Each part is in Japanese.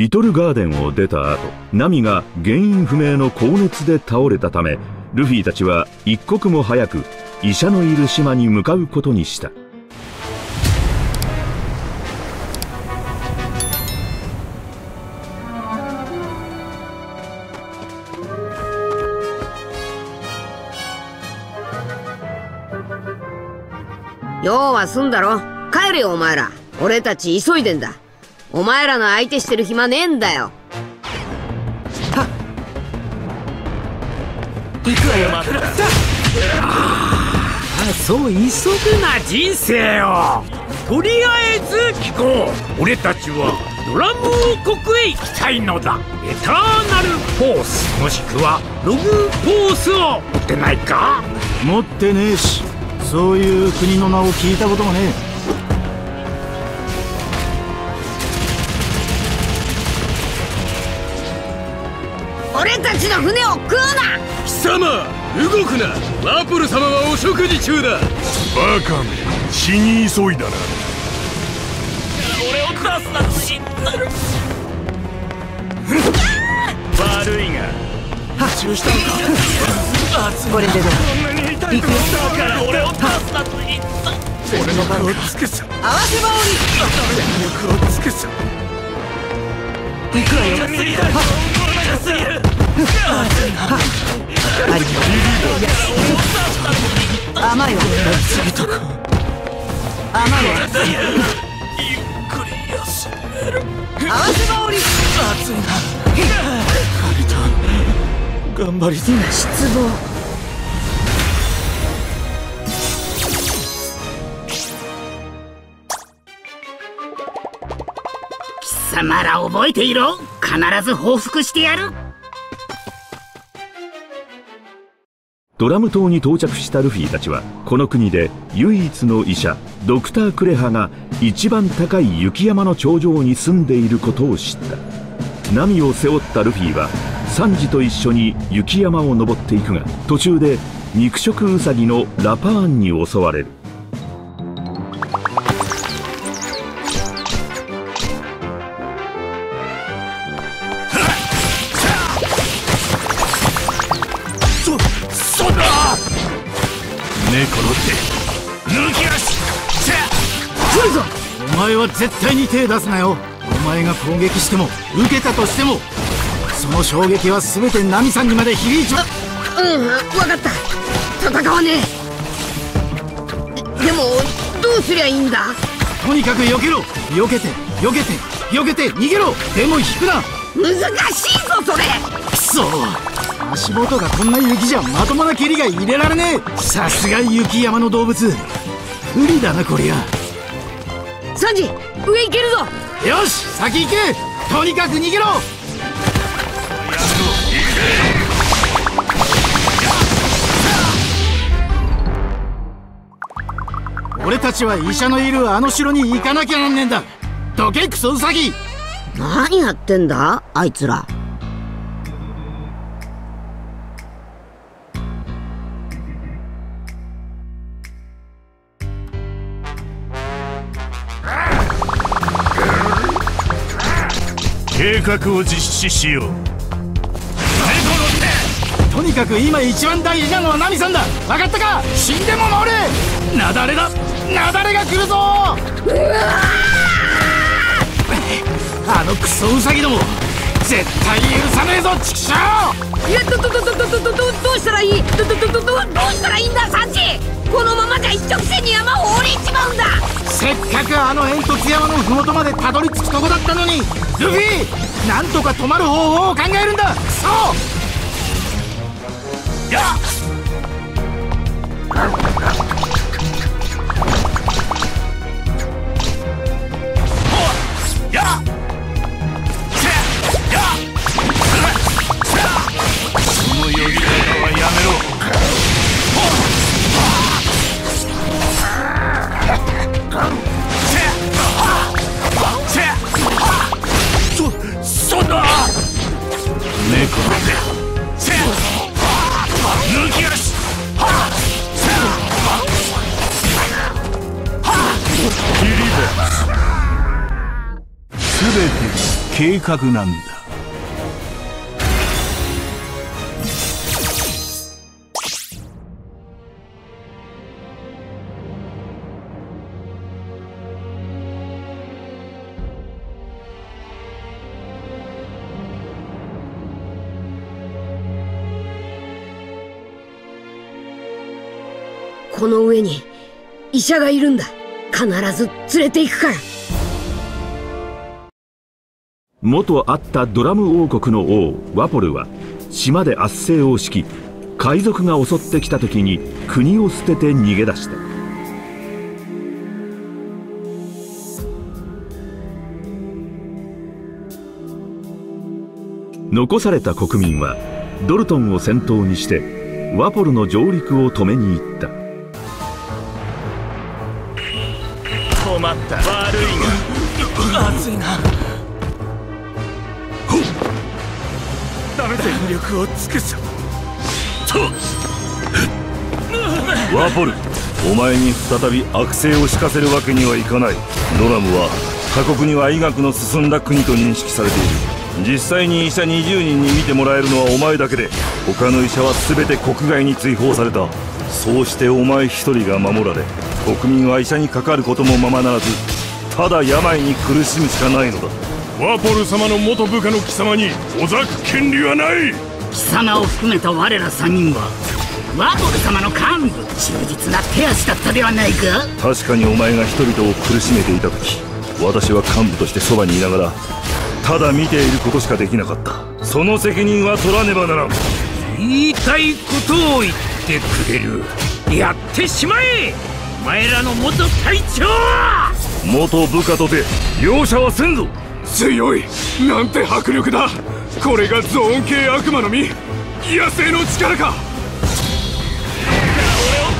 リトルガーデンを出た後ナミが原因不明の高熱で倒れたためルフィたちは一刻も早く医者のいる島に向かうことにした。用は済んだろ。帰れよお前ら。俺たち急いでんだ。お前らの相手してる暇ねえんだよ。行くわよあそう急ぐな人生よ。とりあえず聞こう。俺たちはドラム王国へ行きたいのだ。エターナルフォース。もしくはログフォースを持ってないか？持ってねえし。そういう国の名を聞いたこともねえ船を食うな！貴様動くな。ワープル様はお食事中だ。バカめ死に急いだな。俺を出すなと言ったる悪いが。発注したのか。これでどう？行くよだから俺を出すなと言った。俺の場をつけさ。合わせ羽織力をつけさ。行くわよすぎるすぎるあり甘いわ。過ぎたか甘いわ。ゆっくり休める合わ。せ羽織暑いな借りた頑張りたい失望様ら覚えていろ。必ず報復してやる。ドラム島に到着したルフィたちはこの国で唯一の医者ドクター・クレハが一番高い雪山の頂上に住んでいることを知った。ナミを背負ったルフィはサンジと一緒に雪山を登っていくが途中で肉食ウサギのラパーンに襲われる。猫の手。抜き足せ来るぞ。お前は絶対に手出すなよ。お前が攻撃しても受けたとしてもその衝撃は全てナミさんにまで響いちまう。うん分かった。戦わねえ。でもどうすりゃいいんだ？とにかく避けろ。避けて避けて避けて逃げろ。でも引くな。難しいぞそれ。くそ足元がこんな雪じゃまともな蹴りが入れられねえ。さすが雪山の動物。不利だなこりゃ。サンジ上行けるぞ。よし先行け。とにかく逃げろ。俺たちは医者のいるあの城に行かなきゃなんねえんだ。どけクソウサギ。何やってんだあいつら計画を実施しよう。とにかく今一番大事なのはナミさんだ。分かったか？死んでも守れ！なだれだ！なだれが来るぞ！あのクソウサギども絶対許さねえぞ！チキショいやどどどどどどどどどうしたらいい？どどどどどどうしたらいいんだ？サンジこのままじゃ一直線に山を降りちまうんだ。せっかくあの煙突山の麓までたどり着くとこだったのにルフィなんとか止まる方法を考えるんだ。クソやや切りだ全て計画なんだこの上に医者がいるんだ必ず連れて行くから元あったドラム王国の王ワポルは島で圧政を敷き海賊が襲ってきた時に国を捨てて逃げ出した。残された国民はドルトンを先頭にしてワポルの上陸を止めに行った。全力を尽くすワポルお前に再び悪政を敷かせるわけにはいかない。ドラムは他国には医学の進んだ国と認識されている。実際に医者20人に見てもらえるのはお前だけで他の医者は全て国外に追放された。そうしてお前一人が守られ国民は医者にかかることもままならずただ病に苦しむしかないのだ。ワポル様の元部下の貴様におざく権利はない。貴様を含めた我ら三人はワポル様の幹部忠実な手足だったではないか。確かにお前が人々を苦しめていた時私は幹部としてそばにいながらただ見ていることしかできなかった。その責任は取らねばならん。言いたいことを言ってくれる。やってしまえ。お前らの元隊長元部下とて容赦はせんぞ強い。なんて迫力だ。これがゾーン系悪魔の実野生の力か。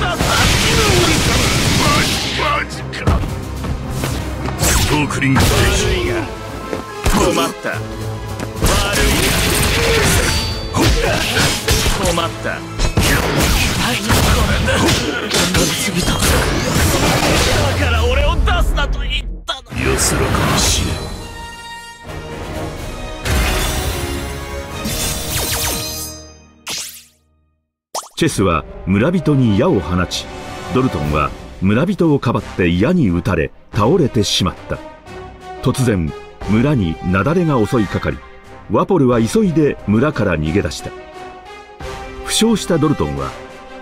マジマジか。ストークリング兵士困った悪いが困ったはいこれだ頑張りすぎただか。ら俺を出すなと言ったの安らか。に死ねチェスは村人に矢を放ちドルトンは村人をかばって矢に撃たれ倒れてしまった。突然村に雪崩が襲いかかりワポルは急いで村から逃げ出した。負傷したドルトンは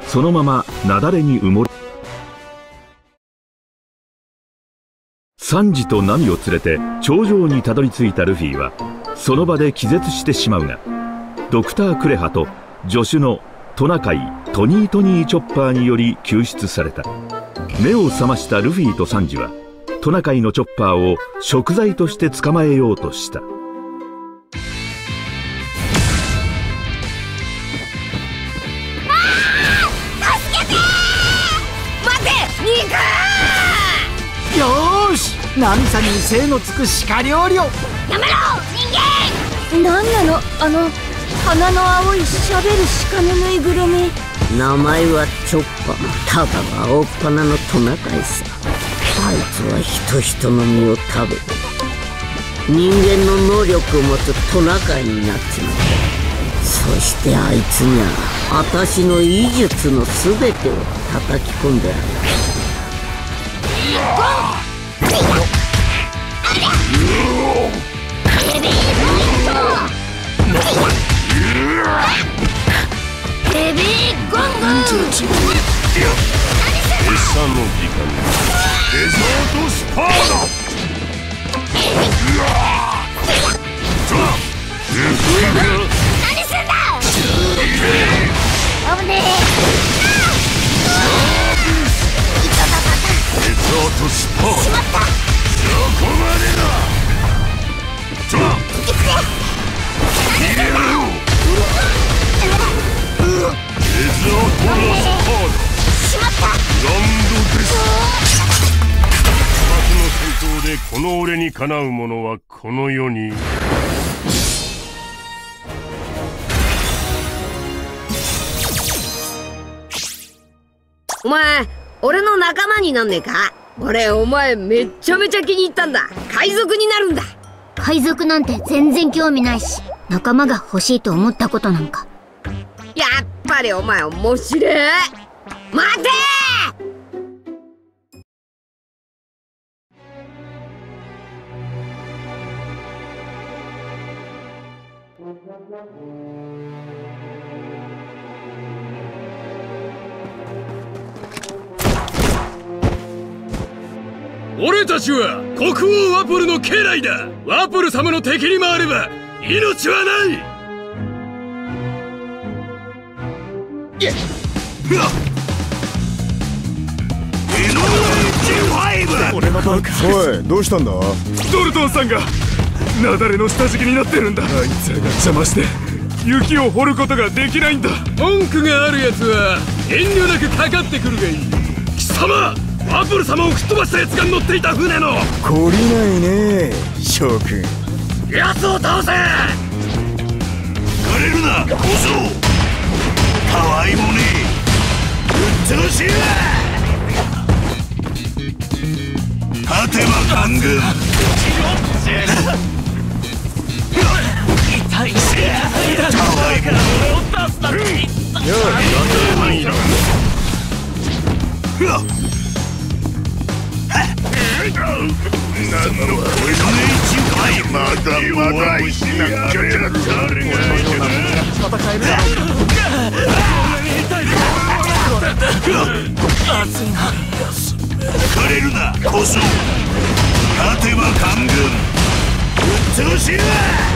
そのまま雪崩に埋もれサンジとナミを連れて頂上にたどり着いたルフィはその場で気絶してしまうがドクター・クレハと助手のトナカイトニートニーチョッパーにより救出された。目を覚ましたルフィとサンジはトナカイのチョッパーを食材として捕まえようとした。よーしナミさんに精のつく鹿料理を。やめろ人間!何なのあの鼻の青いしゃべる鹿のぬいぐるみ名前はチョッパーただの青っ鼻のトナカイさ。あいつは人人の身を食べて。人間の能力を持つトナカイになっちまったそしてあいつには私の医術の全てを叩き込んである。ベビーゴンゴン餌の時間デザートスパーだ何すんだ危ねえデザートスパーの俺にかなう者はこの世に。お前俺の仲間になんねえか？俺お前めっちゃめちゃ気に入ったんだ。海賊になるんだ。海賊なんて全然興味ないし仲間が欲しいと思ったことなんか。やっぱりお前面白い。待て俺たちは国王ワポルの家来だ。ワポル様の敵に回れば命はない。おいどうしたんだドルトンさんが雪崩の下敷きになってるんだ。あいつらが邪魔して雪を掘ることができないんだ。文句があるやつは遠慮なくかかってくるがいい。貴様ワポル様を吹っ飛ばしたやつが乗っていた船の。懲りないね将軍奴を倒せ！枯れるな小僧。たわいもねえ。うっとうしいわ勝てば官軍れるな小僧勝てば官軍。うっとうしいわ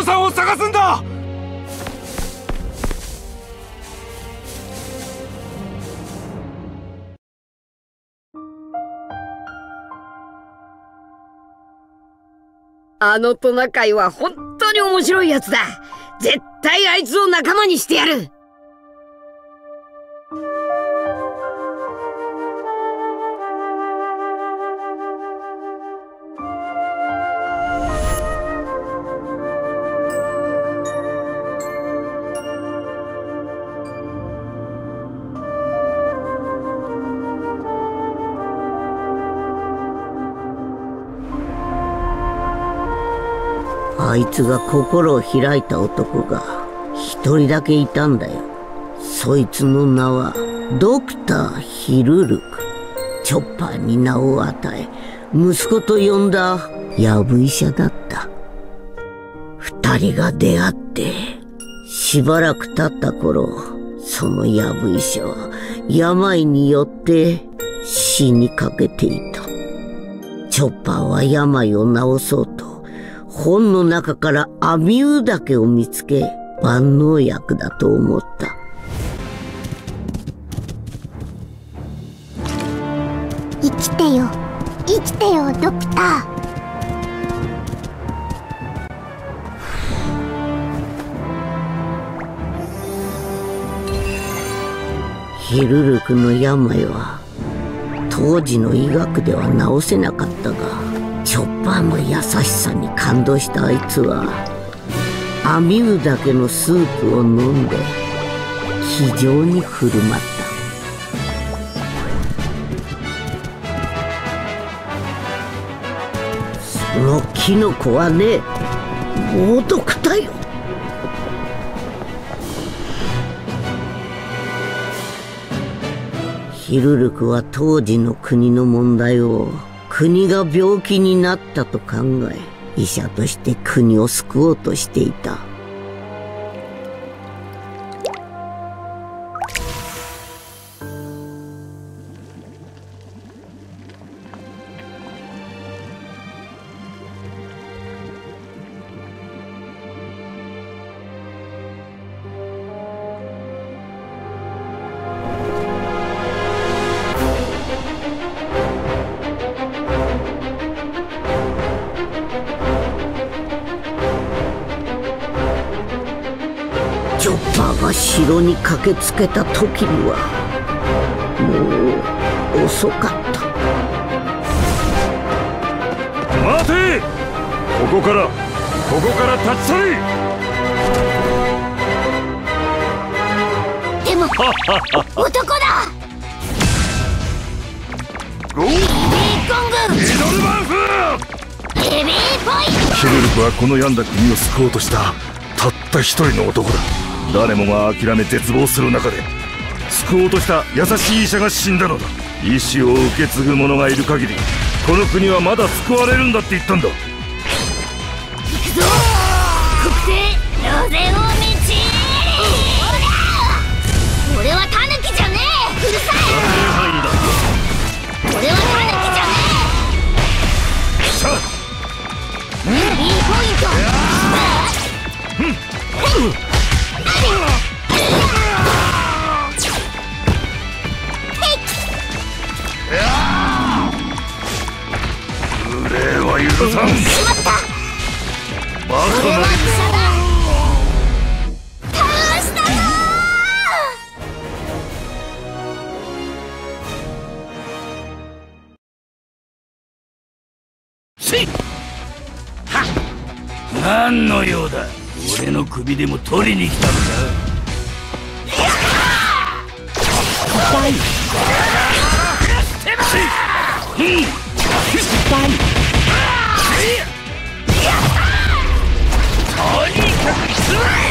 ドルトンさんを探すんだ！あのトナカイは本当に面白いやつだ。絶対あいつを仲間にしてやる。いつが心を開いた男が一人だけいたんだよ。そいつの名はドクター・ヒルルク。チョッパーに名を与え息子と呼んだヤブ医者だった。二人が出会ってしばらく経った頃そのヤブ医者は病によって死にかけていた。チョッパーは病を治そうと本の中からアミューダケを見つけ万能薬だと思った。生きてよ。生きてよドクター。ヒルルクの病は当時の医学では治せなかったがチョッパーの優しさに感動したあいつはアミューダケのスープを飲んで気丈に振る舞った。そのキノコはね猛毒だよ。ヒルルクは当時の国の問題を国が病気になったと考え医者として国を救おうとしていた。城に駆けつけた時にはもう遅かった。待て!ここから!ここから立ち去れ!でも男だ!ゴー!ビーコングミドルバンフヘビーポイ!ンヒルルクはこの病んだ国を救おうとしたたった一人の男だ誰もが諦め絶望する中で救おうとした優しい医者が死んだのだ。意志を受け継ぐ者がいる限りこの国はまだ救われるんだって言ったんだ。ト国政ロゼを道俺はタヌキじゃねえ。うるさい。俺はタヌキじゃねえヘビーポイントさんしまったバカな俺は草だ。倒したぞせいはっ何の用だ。俺の首でも取りに来たのか痛いうん痛い Slay!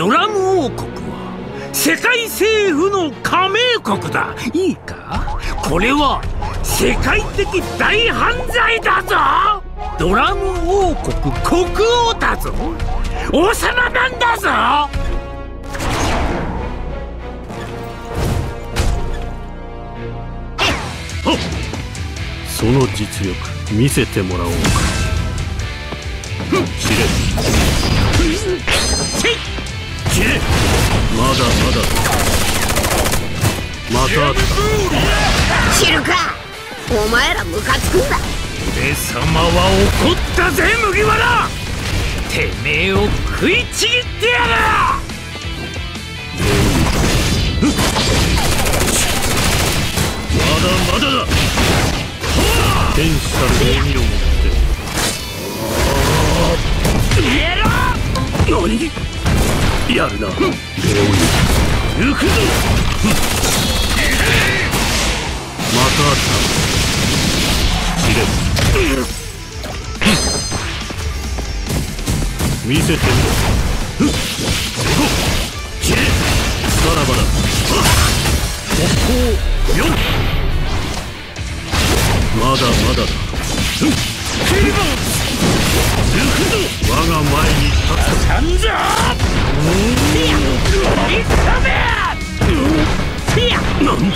ドラム王国は世界政府の加盟国だ。いいか？これは世界的大犯罪だぞ。ドラム王国国王だぞ。王様なんだぞ。その実力見せてもらおうか。知れ。せい切れまだまだまたあった知るかお前らムカつくんだ俺様は怒ったぜ麦わらてめえを食いちぎってやる。まだまだだ天使たる笑みを持って。やろ何？やるな。レオン行くぞまたあった。見せて。みろさらばだまだまだだ我が前に立つなんじゃいった。めいやなん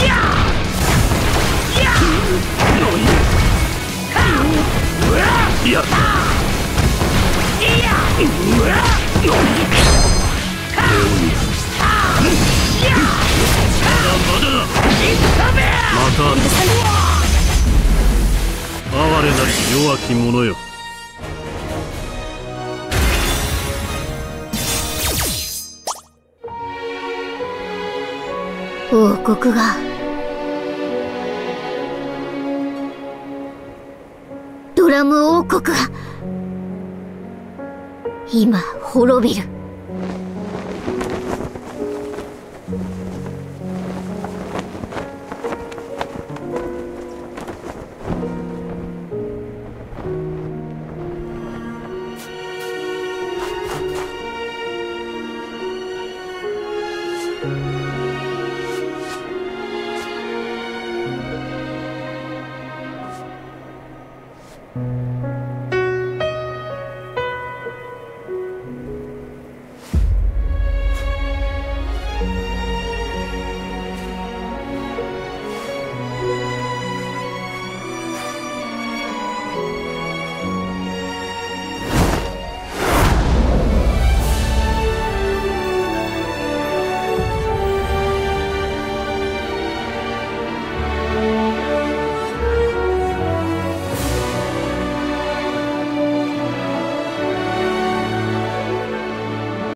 わ哀れなり弱き者よ。王国が。ドラム王国が。今滅びる。